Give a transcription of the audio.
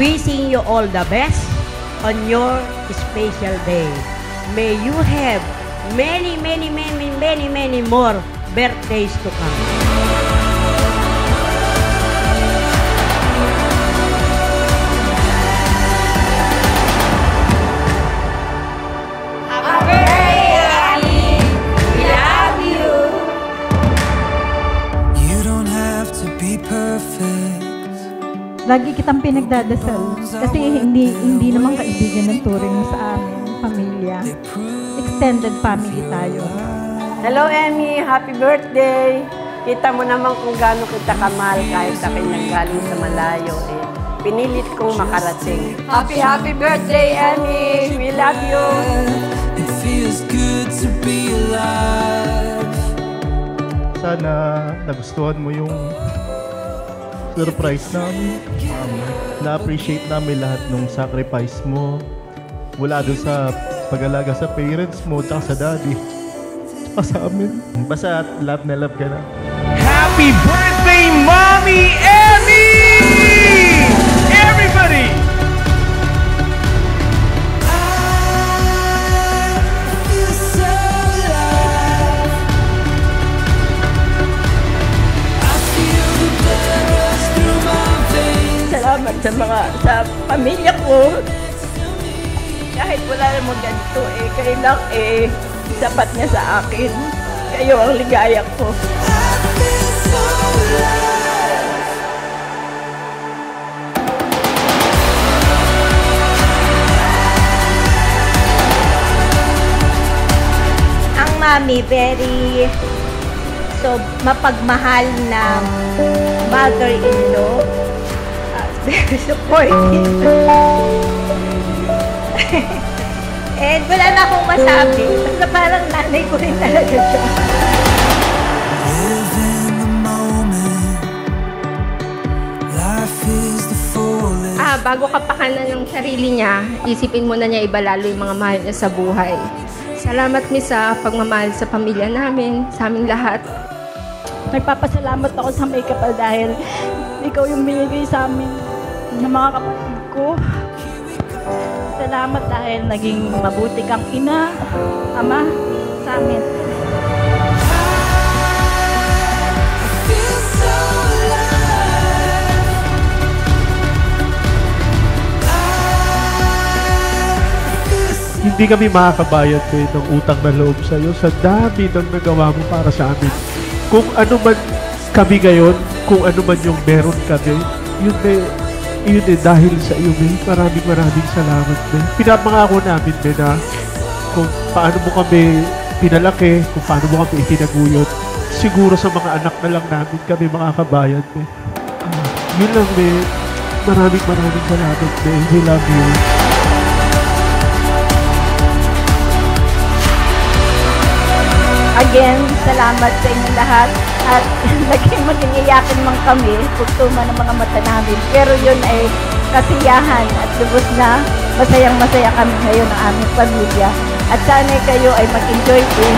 wishing you all the best on your special day. May you have many, many, many, many, many more birthdays to come. Lagi kitang pinagdadasal kasi hindi hindi naman kaibigan ng turing mo sa amin, pamilya. Extended family tayo. Hello, Emmy. Happy birthday. Kita mo naman kung gaano kita kamahal kahit akin nanggaling sa malayo. Eh. Pinilit kong makarating. Happy, happy birthday, Emmy. We love you. It feels good to be alive. Sana nagustuhan mo yung surprise namin. Um, na-appreciate namin lahat ng sacrifice mo. Mula doon sa pag-alaga sa parents mo, tsaka sa daddy. Tsaka sa amin. Basta love na love ka na. Happy birthday, Mommy sa mga, sa pamilya ko. Kahit wala namang ganito eh, kayo lang eh, sapat niya sa akin. Kayo ang ligaya ko. Ang mami very so mapagmahal na mother-in-law supportive and wala na akong masabi basta parang nanay ko rin talaga siya Live in the moment. Life is the fullest. Ah, bago kapakanan ng sarili niya, isipin muna niya iba lalo yung mga mahal niya sa buhay. Salamat mi sa pagmamahal sa pamilya namin, sa aming lahat. Nagpapasalamat ako sa may kapal dahil ikaw yung binigay sa amin ng mga kapatid ko. Salamat dahil naging mabuti kang ina, ama sa amin. hindi kami makakabayad ko ng utang na loob sa iyo sa dami ng nagawa mo para sa amin. Kung ano man kami ngayon, kung ano man yung meron kami, yun eh, yun eh, dahil sa iyo, May. Maraming maraming salamat, May. Pinapangako namin, May, na kung paano mo kami pinalaki, kung paano mo kami itinaguyod, siguro sa mga anak na lang namin kami makakabayad, May. Ah, yun lang, May. Maraming maraming salamat, May. We love you. Again, salamat sa inyo lahat at naging maging iyakin man kami pagtuma ng mga mata namin. Pero yun ay kasiyahan at lubos na masayang masaya kami ngayon ng aming pamilya. At sana kayo ay mag-enjoy din